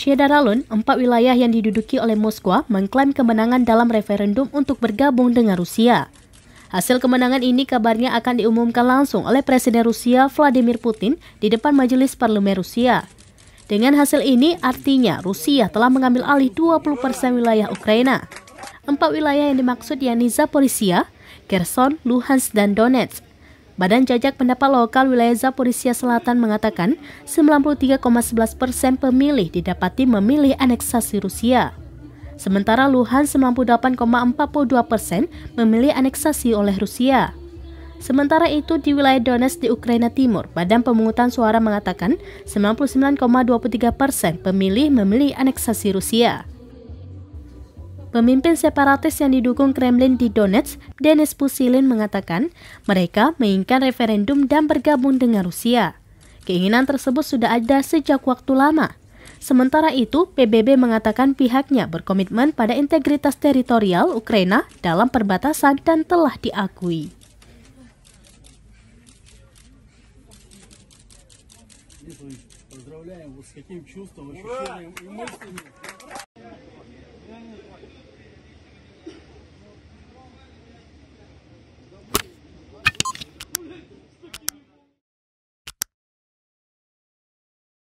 Shedaralun, empat wilayah yang diduduki oleh Moskwa, mengklaim kemenangan dalam referendum untuk bergabung dengan Rusia. Hasil kemenangan ini kabarnya akan diumumkan langsung oleh Presiden Rusia Vladimir Putin di depan Majelis Parlemen Rusia. Dengan hasil ini, artinya Rusia telah mengambil alih 20% wilayah Ukraina. Empat wilayah yang dimaksud yakni Zaporizhia, Kherson, Luhansk, dan Donetsk. Badan Jajak Pendapat Lokal Wilayah Zaporizhia Selatan mengatakan 93,11 persen pemilih didapati memilih aneksasi Rusia. Sementara Luhansk 98,42 persen memilih aneksasi oleh Rusia. Sementara itu di wilayah Donetsk di Ukraina Timur, Badan Pemungutan Suara mengatakan 99,23 persen pemilih memilih aneksasi Rusia. Pemimpin separatis yang didukung Kremlin di Donetsk, Denis Pusilin mengatakan mereka menginginkan referendum dan bergabung dengan Rusia. Keinginan tersebut sudah ada sejak waktu lama. Sementara itu, PBB mengatakan pihaknya berkomitmen pada integritas teritorial Ukraina dalam perbatasan dan telah diakui. Поздравляем с каким чувством, ощущением и мыслями.